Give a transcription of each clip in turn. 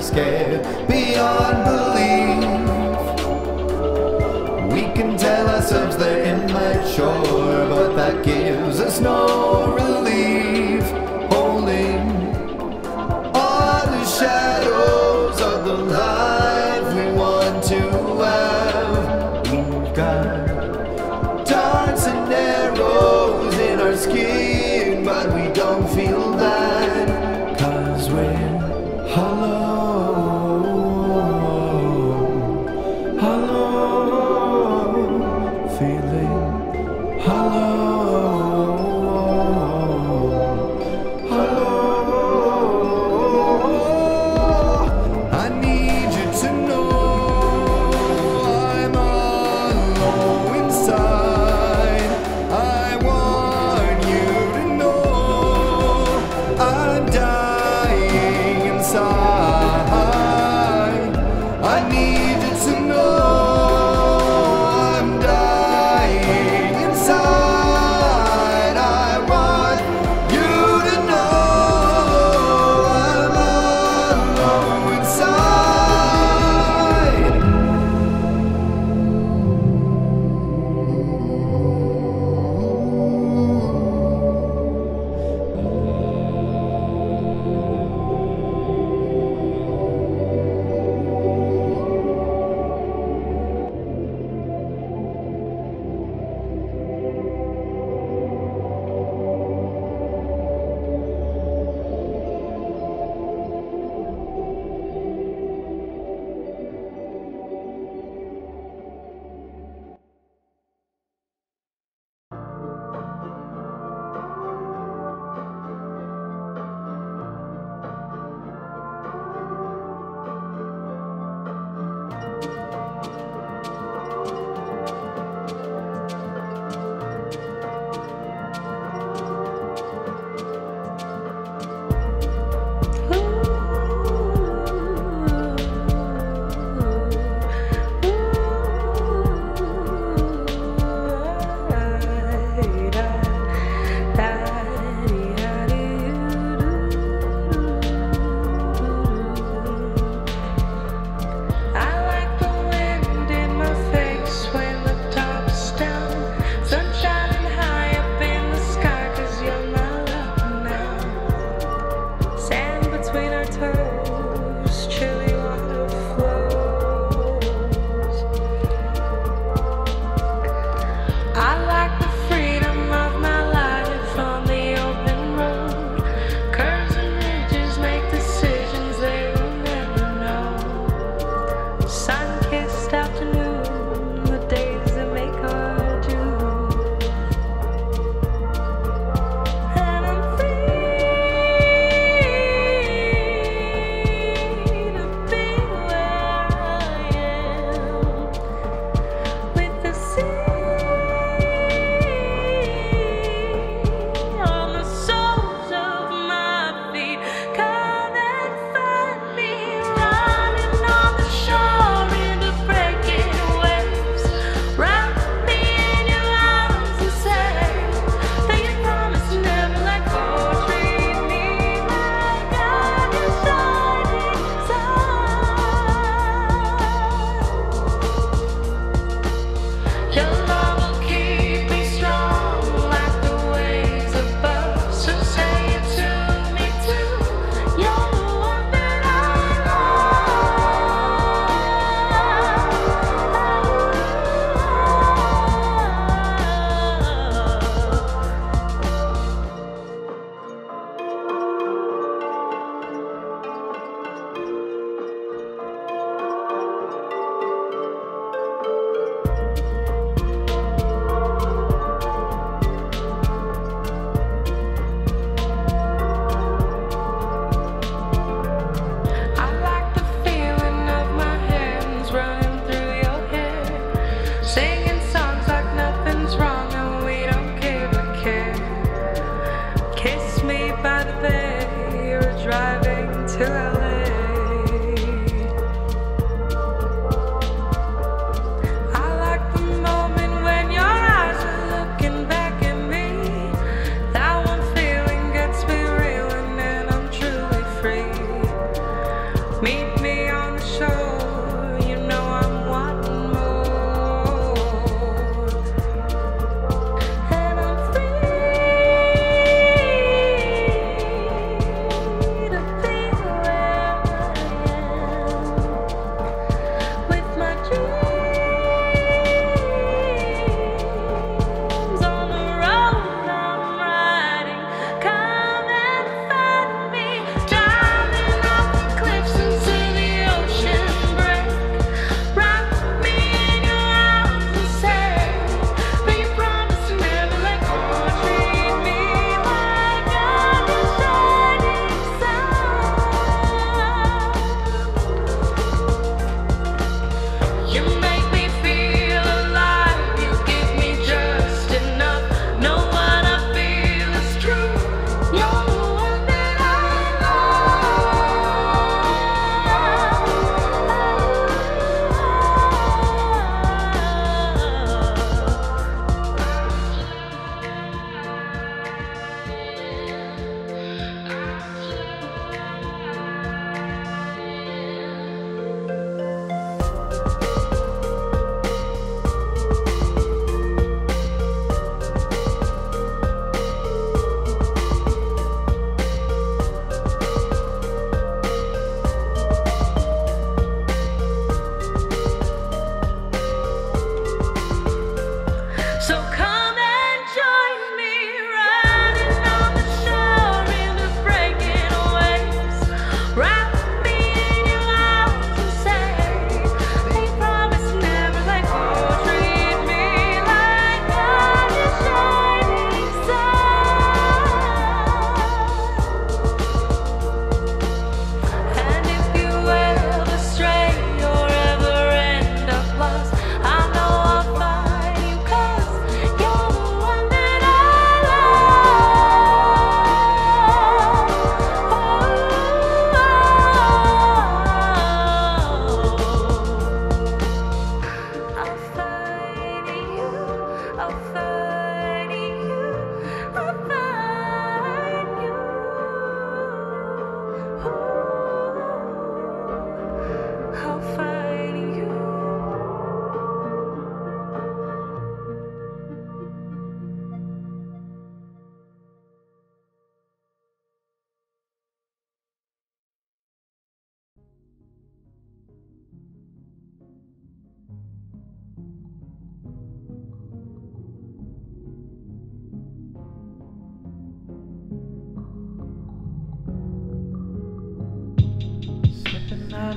scared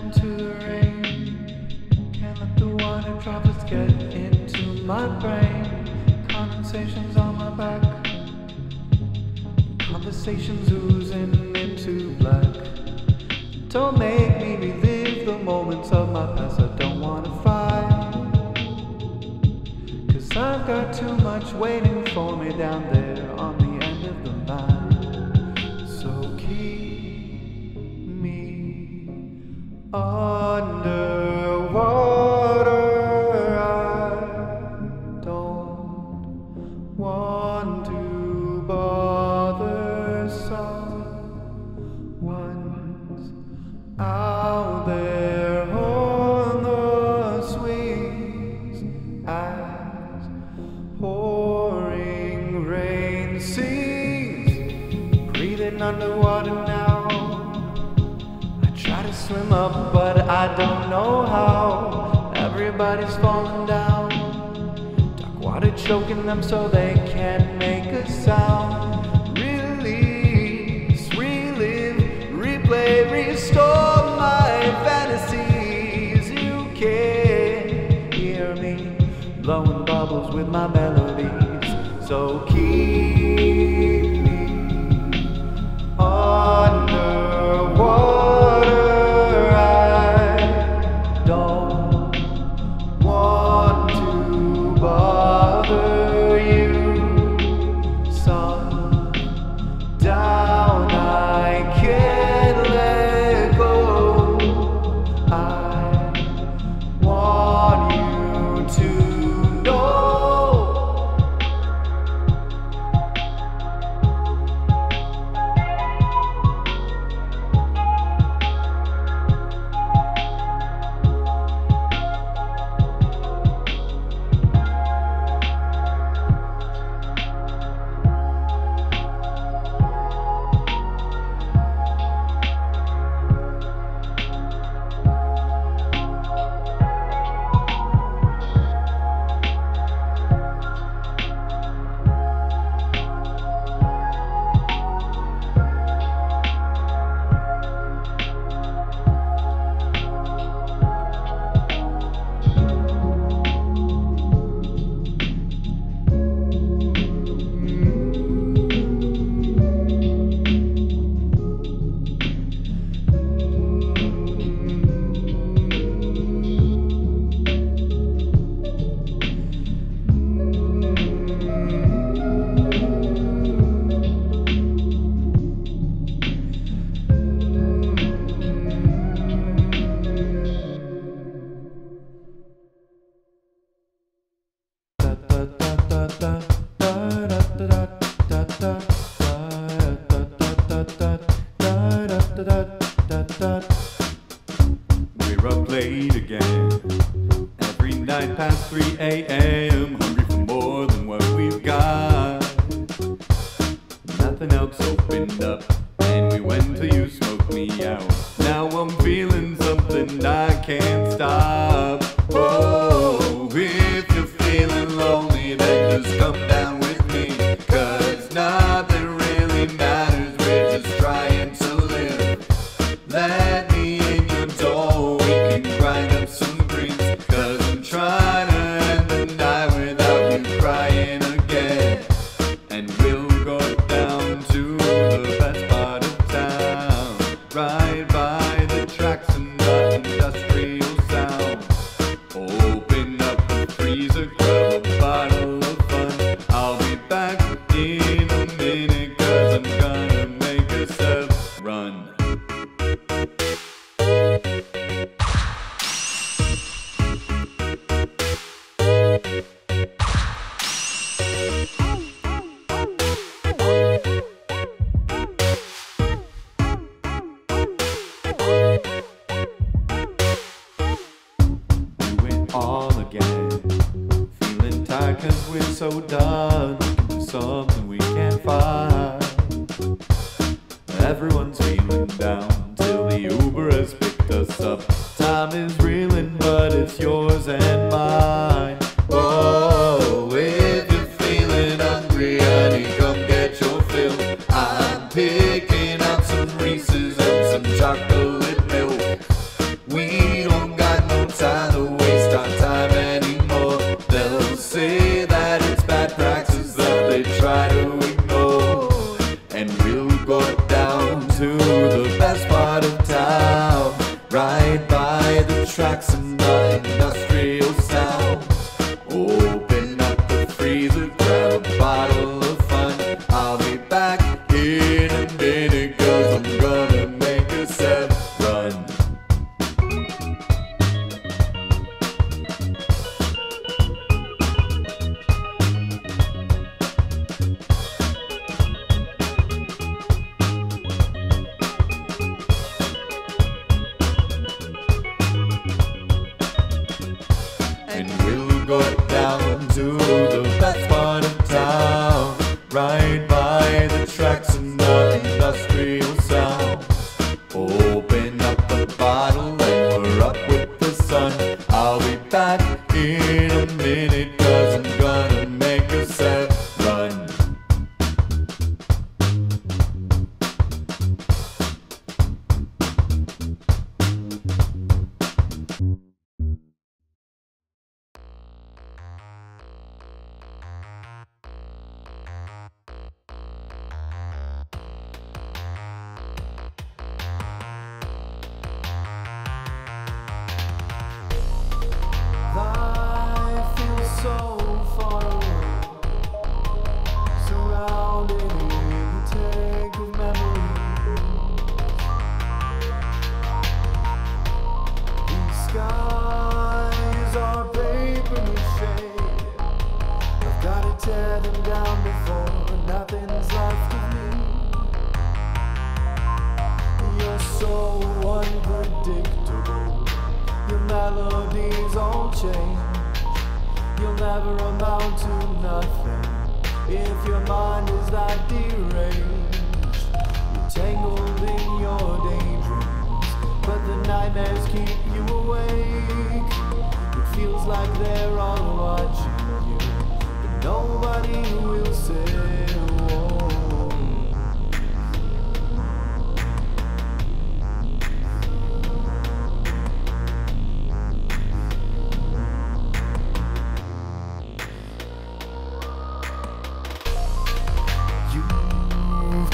into the rain. Can't let the water droplets get into my brain. Condensations on my back. Conversations oozing into black. Don't make me relive the moments of my past. I don't wanna fight. Cause I've got too much waiting for me down there on the underwater. I don't want to bother someone's out there on the swings as pouring rain sings. Breathing underwater up, but I don't know how. Everybody's falling down. Dark water choking them so they can't make a sound. Release, relive, replay, restore my fantasies. You can hear me blowing bubbles with my melodies. So Let me Everyone's feeling down till the Uber has picked us up. Time is reeling, but it's yours and mine. Oh, if you're feeling hungry, honey, come get your fill. I'm picking out some Reese's and some chocolate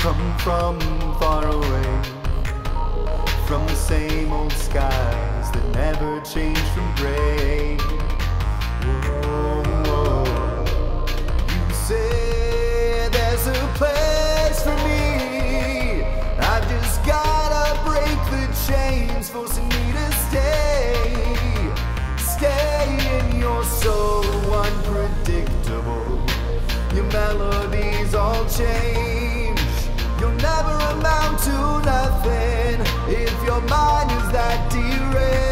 come from far away. From the same old skies that never change from gray. You say there's a place for me. I just gotta break the chains me to stay. Stay unpredictable. Your melodies all change never amount to nothing if your mind is that derailed.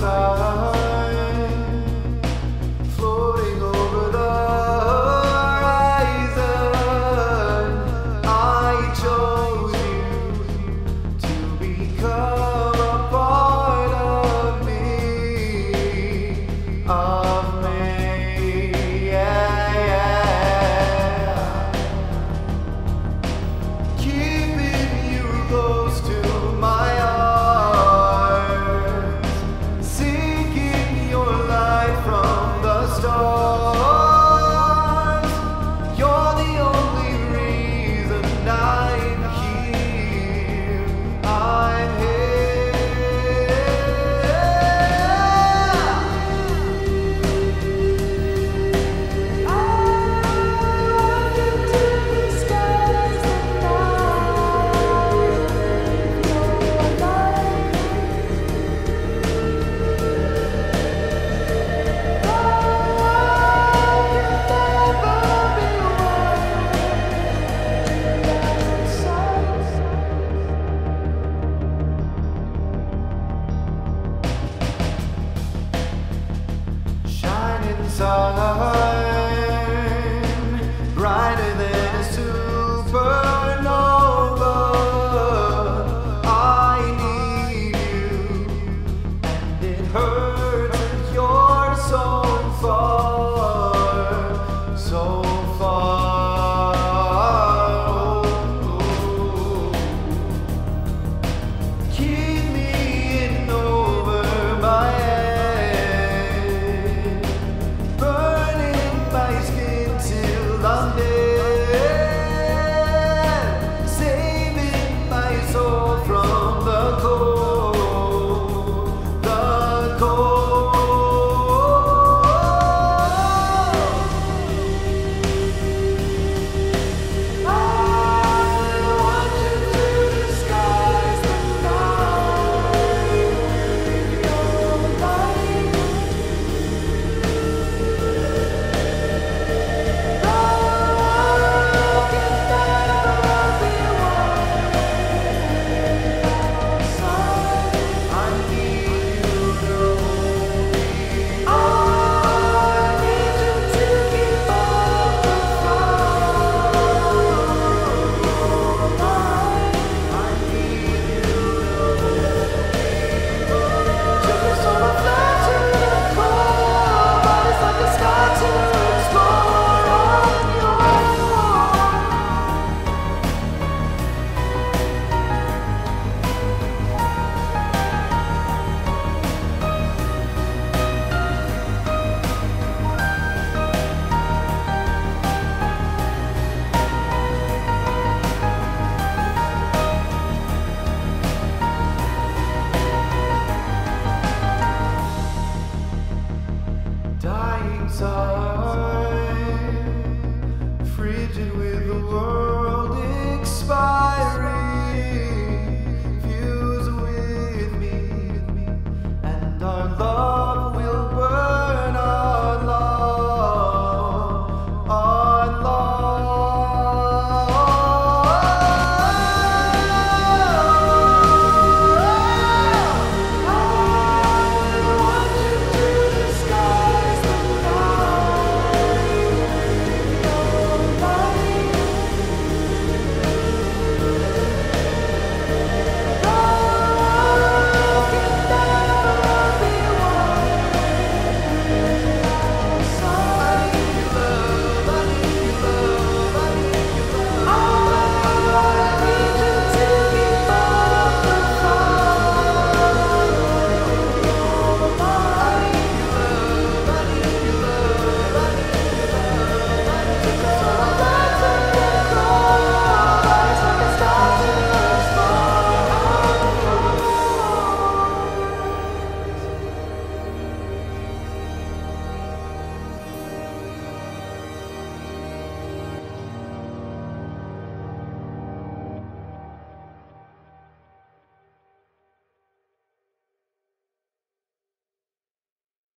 passar.